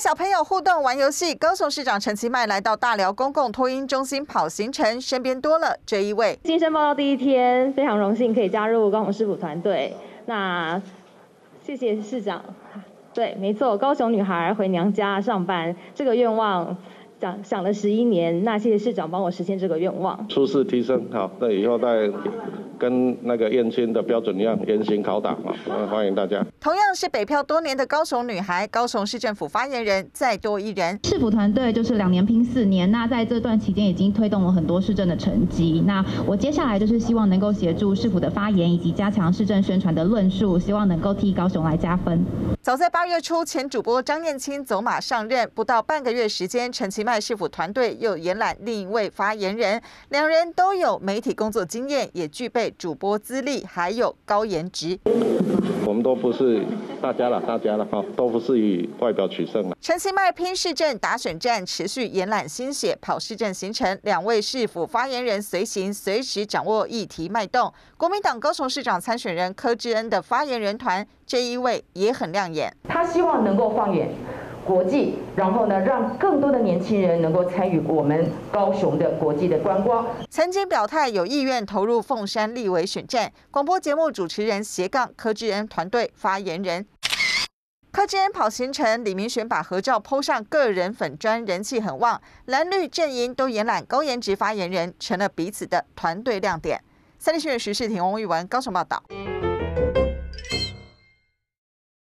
小朋友互动玩游戏，高雄市长陈其迈来到大寮公共托婴中心跑行程，身边多了这一位。新生报道第一天，非常荣幸可以加入高雄市府团队。那谢谢市长。对，没错，高雄女孩回娘家上班这个愿望。想想了十一年，那谢谢市长帮我实现这个愿望。初试提升，好，那以后再跟那个燕青的标准一样严刑拷打嘛，欢迎大家。同样是北漂多年的高雄女孩，高雄市政府发言人再多一人。市府团队就是两年拼四年，那在这段期间已经推动了很多市政的成绩。那我接下来就是希望能够协助市府的发言以及加强市政宣传的论述，希望能够替高雄来加分。早在八月初，前主播张燕青走马上任，不到半个月时间，陈其迈市府团队又延揽另一位发言人，两人都有媒体工作经验，也具备主播资历，还有高颜值。我们都不是大家了，大家了哈，都不是以外表取胜了。陈其迈拼市政打选战，持续延揽心血跑市政行程，两位市府发言人随行，随时掌握议题脉动。国民党高雄市长参选人柯志恩的发言人团。这一位也很亮眼，他希望能够放眼国际，然后呢，让更多的年轻人能够参与我们高雄的国际的观光。曾经表态有意愿投入凤山立委选战，广播节目主持人斜杠柯志恩团队发言人，柯志恩跑行程，李明选把合照 PO 上个人粉砖，人气很旺，蓝绿阵营都延揽高颜值发言人，成了彼此的团队亮点。三立新闻时事，庭翁玉文高雄报道。